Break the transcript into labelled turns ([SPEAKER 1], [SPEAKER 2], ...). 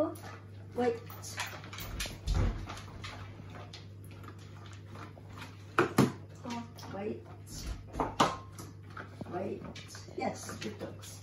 [SPEAKER 1] Wait. Wait. Wait. Yes, good dogs.